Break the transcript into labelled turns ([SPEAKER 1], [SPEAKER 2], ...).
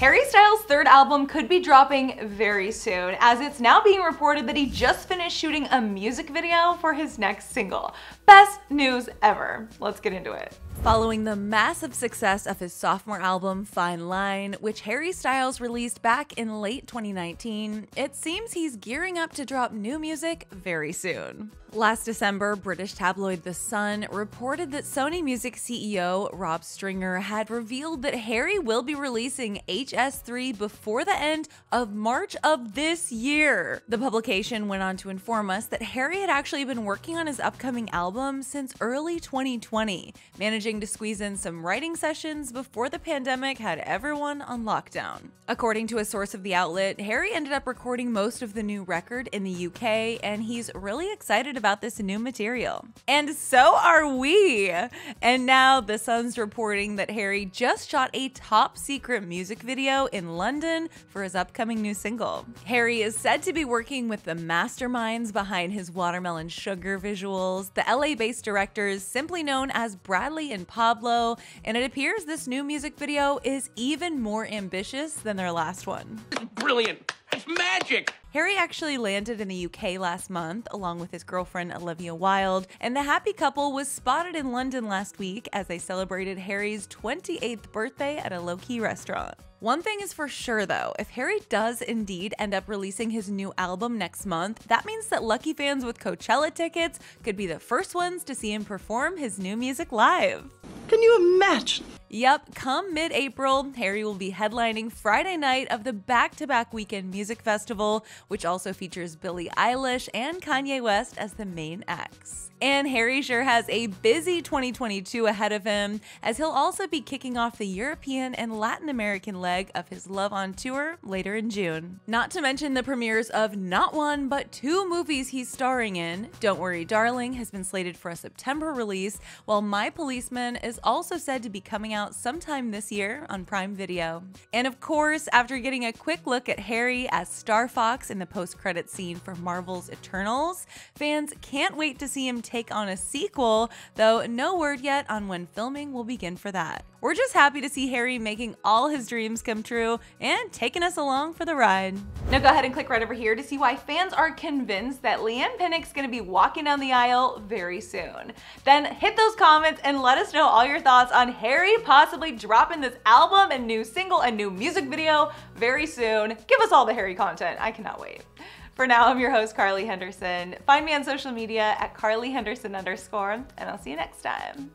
[SPEAKER 1] Harry Styles' third album could be dropping very soon, as it's now being reported that he just finished shooting a music video for his next single. Best news ever. Let's get into it. Following the massive success of his sophomore album, Fine Line, which Harry Styles released back in late 2019, it seems he's gearing up to drop new music very soon. Last December, British tabloid The Sun reported that Sony Music CEO Rob Stringer had revealed that Harry will be releasing HS3 before the end of March of this year. The publication went on to inform us that Harry had actually been working on his upcoming album since early 2020, managing to squeeze in some writing sessions before the pandemic had everyone on lockdown. According to a source of the outlet, Harry ended up recording most of the new record in the UK, and he's really excited about this new material. And so are we! And now The Sun's reporting that Harry just shot a top secret music video in London for his upcoming new single. Harry is said to be working with the masterminds behind his Watermelon Sugar visuals, the LA based directors simply known as Bradley and Pablo, and it appears this new music video is even more ambitious than their last one.
[SPEAKER 2] Brilliant! It's magic!
[SPEAKER 1] Harry actually landed in the UK last month along with his girlfriend Olivia Wilde, and the happy couple was spotted in London last week as they celebrated Harry's 28th birthday at a low key restaurant. One thing is for sure though, if Harry does indeed end up releasing his new album next month, that means that lucky fans with Coachella tickets could be the first ones to see him perform his new music live.
[SPEAKER 3] Can you imagine?
[SPEAKER 1] Yep, come mid April, Harry will be headlining Friday night of the back to back weekend music festival, which also features Billie Eilish and Kanye West as the main acts. And Harry sure has a busy 2022 ahead of him, as he'll also be kicking off the European and Latin American leg of his Love on Tour later in June. Not to mention the premieres of not one, but two movies he's starring in. Don't Worry Darling has been slated for a September release, while My Policeman is also said to be coming out sometime this year on Prime Video. And of course, after getting a quick look at Harry as Star Fox in the post-credit scene for Marvel's Eternals, fans can't wait to see him take on a sequel, though no word yet on when filming will begin for that. We're just happy to see Harry making all his dreams come true and taking us along for the ride. Now go ahead and click right over here to see why fans are convinced that Leigh-Anne Pinnock's gonna be walking down the aisle very soon. Then hit those comments and let us know all your thoughts on Harry possibly dropping this album and new single and new music video very soon. Give us all the Harry content. I cannot wait. For now, I'm your host, Carly Henderson. Find me on social media at Carly Henderson underscore, and I'll see you next time.